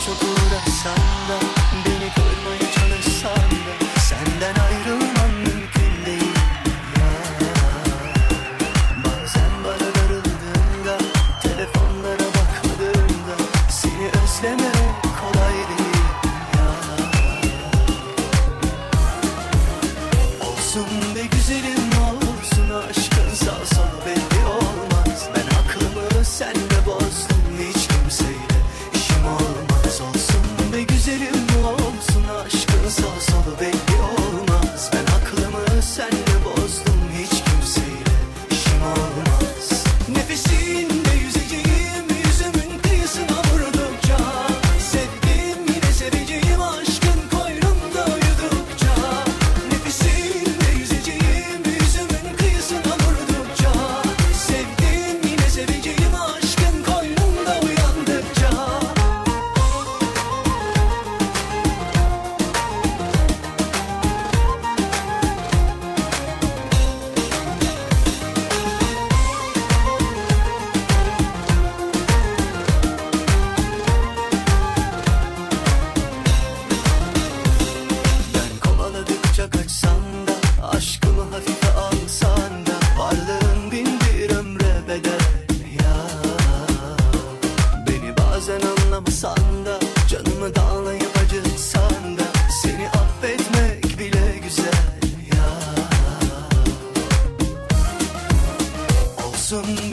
说哭的伤感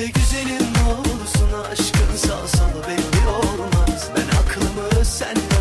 Söyle güzelim ne olursun aşkın salsalı belli olmaz. Ben aklımı senden